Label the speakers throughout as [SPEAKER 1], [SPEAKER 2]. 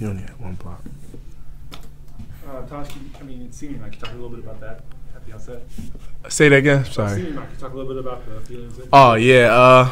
[SPEAKER 1] You only had one block.
[SPEAKER 2] Uh, Tosh, you- I mean, it's senior night. Can you talk a little bit about that at the outset?
[SPEAKER 1] Say that again. Sorry.
[SPEAKER 2] Senior night. Can you talk a little bit about the feelings?
[SPEAKER 1] Oh yeah, uh,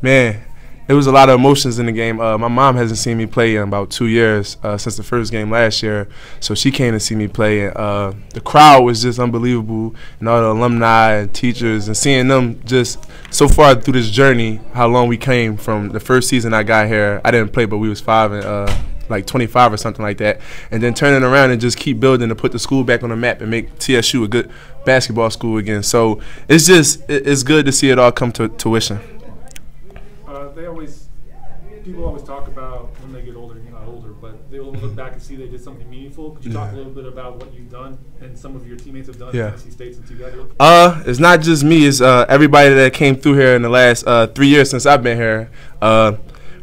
[SPEAKER 1] man, it was a lot of emotions in the game. Uh, my mom hasn't seen me play in about two years uh, since the first game last year, so she came to see me play. And uh, the crowd was just unbelievable, and all the alumni and teachers, and seeing them just so far through this journey, how long we came from the first season I got here. I didn't play, but we was five and. Uh, like 25 or something like that, and then turning around and just keep building to put the school back on the map and make TSU a good basketball school again. So it's just it's good to see it all come to tuition.
[SPEAKER 2] People always talk about when they get older. You're not older, but they will look back and see they did something meaningful. Could you talk a little bit about what you've done and some of your teammates have done
[SPEAKER 1] Yeah.
[SPEAKER 2] at Tennessee State since you got here?
[SPEAKER 1] Uh, it's not just me. It's uh, everybody that came through here in the last uh, three years since I've been here. Uh,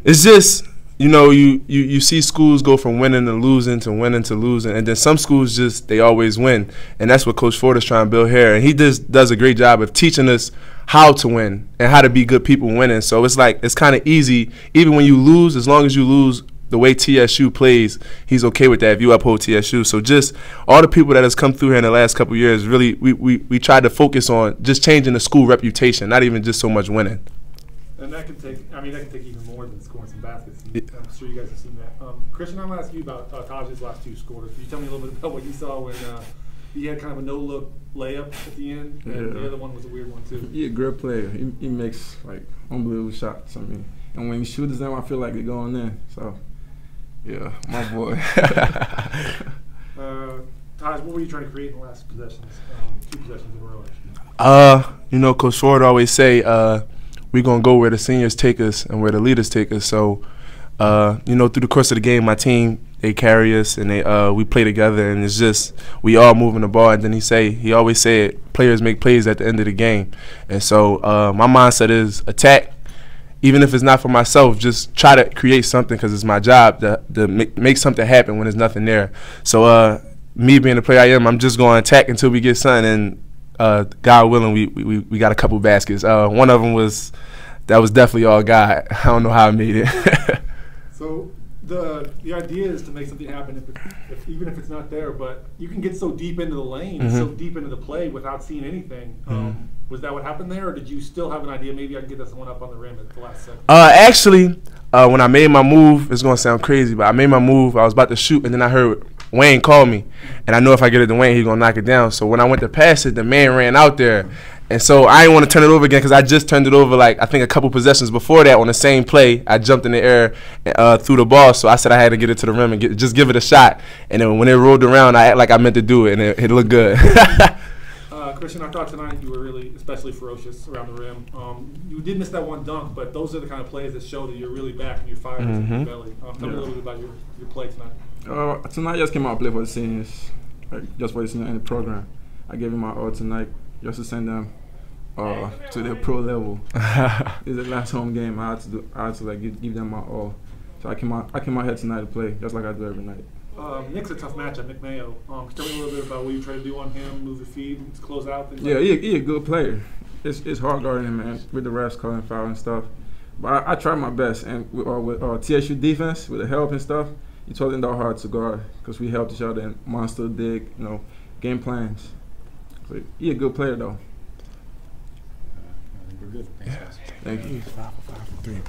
[SPEAKER 1] it's just you know you, you you see schools go from winning to losing to winning to losing, and then some schools just they always win, and that's what Coach Ford is trying to build here, and he just does a great job of teaching us how to win and how to be good people winning. So it's like it's kind of easy, even when you lose, as long as you lose the way TSU plays, he's okay with that if you uphold TSU. So just all the people that has come through here in the last couple years, really, we, we, we tried to focus on just changing the school reputation, not even just so much winning.
[SPEAKER 2] And that can take, I mean, that can take even more than scoring some baskets.
[SPEAKER 1] Yeah.
[SPEAKER 2] I'm sure you guys have seen that. Um, Christian, I'm gonna ask you about uh, Taj's last two scores. Can you tell me a little bit about what you saw when uh, he had kind of a no-look layup at the end, and the other one was a weird one too.
[SPEAKER 3] He a great player. He, he makes like unbelievable shots. I mean, and when he shoots them, I feel like they're going in. So, yeah, my boy.
[SPEAKER 2] Uh, Taj, what were you trying to create in the last possessions? Um, two possessions in a row, actually.
[SPEAKER 1] Uh, you know, Coach Ford always say, uh, we're gonna go where the seniors take us and where the leaders take us. So, uh, you know, through the course of the game, my team they carry us and they uh, we play together, and it's just we all moving the ball. And then he say he always said players make plays at the end of the game, and so uh, my mindset is attack. Even if it's not for myself, just try to create something because it's my job to, to make, make something happen when there's nothing there. So, uh, me being the player I am, I'm just going to attack until we get something. And uh, God willing, we, we we got a couple baskets. Uh, one of them was that was definitely all God. I don't know how I made it.
[SPEAKER 2] So the the idea is to make something happen, if, if even if it's not there. But you can get so deep into the lane, so
[SPEAKER 1] Mhm.
[SPEAKER 2] deep into the play without seeing anything. Um, was that what happened there, or did you still have an idea? Maybe I can get this one up on the rim at the last second.
[SPEAKER 1] Uh, actually, uh, when I made my move, it's gonna sound crazy, but I made my move. I was about to shoot, and then I heard Wayne called me, and I know if I get it to Wayne, he's gonna knock it down. So when I went to pass it, the man ran out there, and so I didn't want to turn it over again because I just turned it over like I think a couple possessions before that on the same play. I jumped in the air uh, through the ball, so I said I had to get it to the rim and get, just give it a shot. And then when it rolled around, I act like I meant to do it, and it, it looked good.
[SPEAKER 2] Christian, I thought tonight you were really, especially ferocious around the rim. Um, you did miss that one dunk, but those are the kind of plays that show that you're really back and you're fired in
[SPEAKER 1] Mhm.
[SPEAKER 2] your belly. Um, tell me a little bit about your, your play tonight.
[SPEAKER 3] uh, tonight I just came out to play for the seniors, like just for the senior in the program. I gave him my all tonight just to send them uh, to their pro level. it's the last home game. I had to do. I had to like give, give them my all. So I came out. I came out here tonight to play, just like I do every night.
[SPEAKER 2] Um, Nick's a tough matchup, Nick Mayo. Um, tell me a little bit about what you try to do on him, move your feet, close out. Things
[SPEAKER 3] Yeah,
[SPEAKER 2] like
[SPEAKER 3] he, he a good player. It's it's hard guarding him, man, with the refs calling foul and stuff. But I, I try my best, and with, uh, with uh, TSU defense, with the help and stuff, it's wasn't that hard to guard because we helped each other and monster dig, you know, game plans. So he a good player though.
[SPEAKER 4] I think we're good. Thanks, guys.
[SPEAKER 3] Thank you.
[SPEAKER 1] Five for five for three, bro.